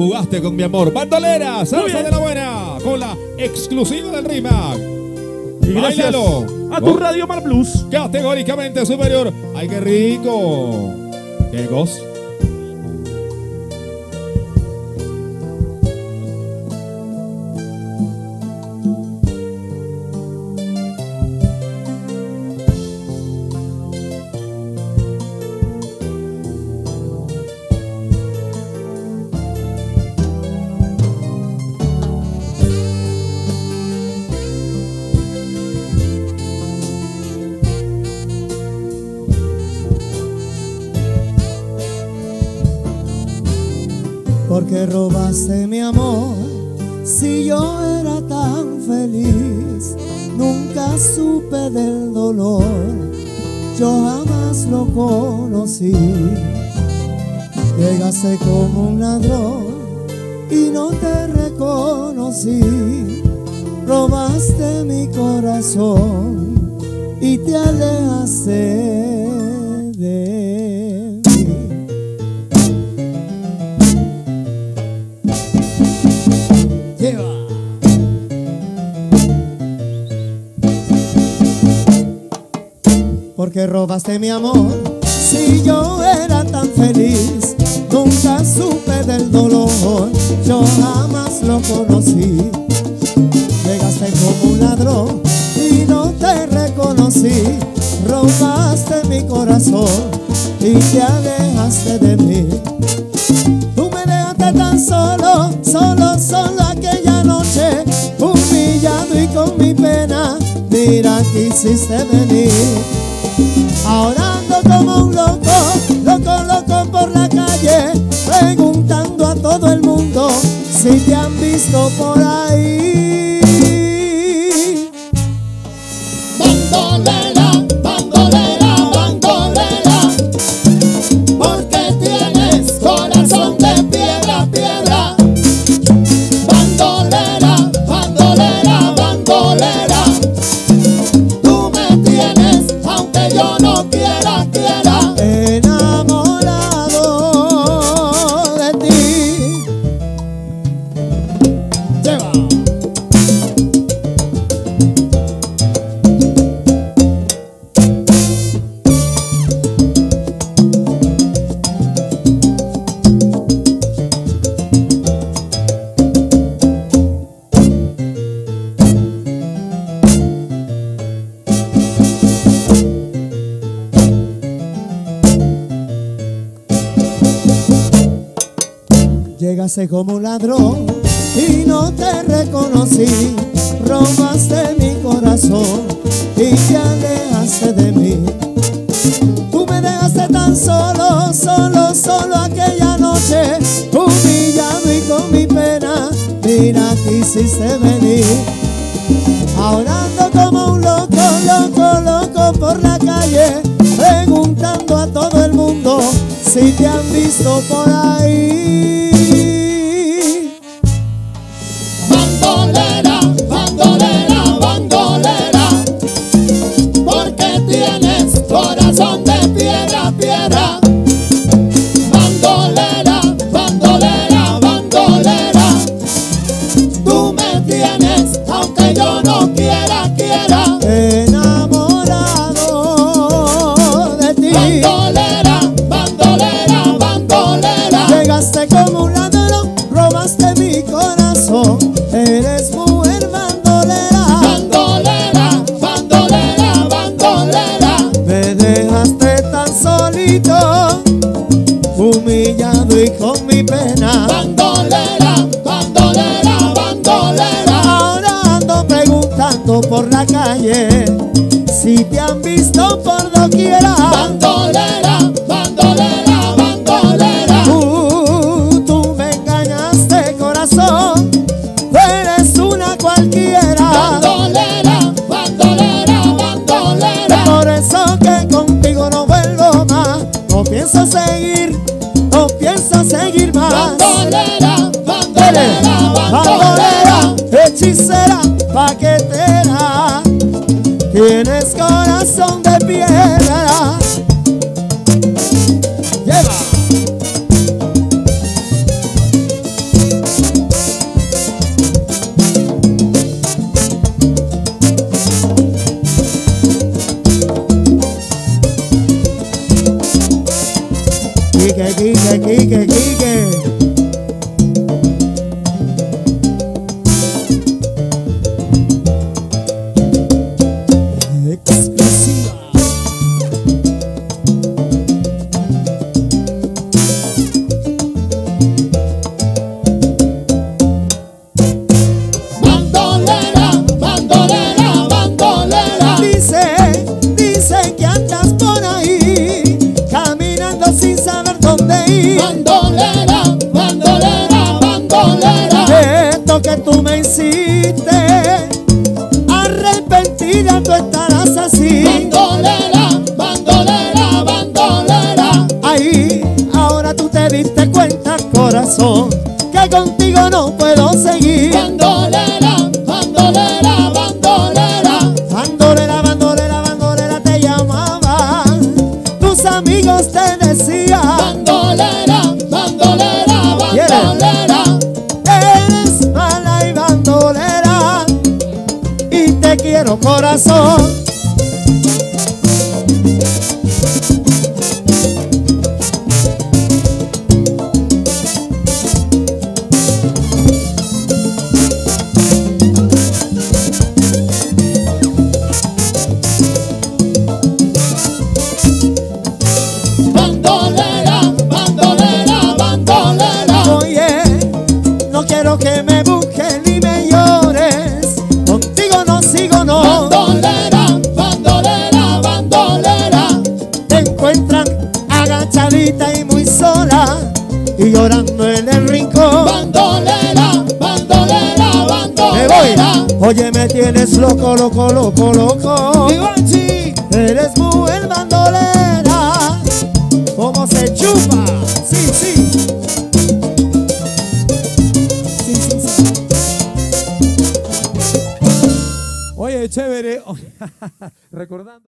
Jugaste con mi amor. Bandolera, salsa de la buena. Con la exclusiva del RIMAC. Y gracias Báilalo. a tu Radio Mar Blues. Categóricamente superior. ¡Ay, qué rico! ¡Qué gozo! Porque robaste mi amor. Si yo era tan feliz, nunca supe del dolor, yo jamás lo conocí. Llegaste como un ladrón y no te reconocí. Robaste mi corazón y te alejaste Porque robaste mi amor. Si yo era tan feliz, nunca supe del dolor. Yo jamás lo conocí. Llegaste como un ladrón y no te reconocí. Robaste mi corazón y te alejaste de mí. Tú me dejaste tan solo, solo, solo aquella noche, humillado y con mi pena. Mira que hiciste venir. Ahora ando como un loco, loco, loco por la calle, preguntando a todo el mundo si te han visto por ahí. Llegaste como un ladrón y no te reconocí. Robaste mi corazón y te alejaste de mí. Tú me dejaste tan solo, solo, solo aquella noche, humillado y con mi pena. Mira que hiciste venir. Ahora ando como un loco, loco, loco por la calle, preguntando a todo el mundo si te han visto por ahí. Solito, humillado y con mi pena. Bandolera, bandolera, bandolera. Ahora ando preguntando por la calle si te han visto por doquiera. Bandolera, bandolera, bandolera. Tú, tú me engañaste, corazón. Tú eres una cualquiera. Bandolera, bandolera, bandolera. Por eso que pienso seguir, no pienso seguir más. Bandolera, bandolera, bandolera. hechicera, paquetera. Tienes corazón de piedra. Hiciste, arrepentida tú estarás así. Bandolera, bandolera, bandolera. Ahí, ahora tú te diste cuenta, corazón, que contigo no quiero corazón. Bandolera, bandolera, bandolera. Oye, no quiero que me busques y llorando en el rincón. Bandolera, bandolera, Me bandolera. voy. Oye, me tienes loco, loco, loco, loco. Eres mujer bandolera. ¿Cómo se chupa? Sí, sí. Sí, sí, sí. Oye, chévere. Recordando.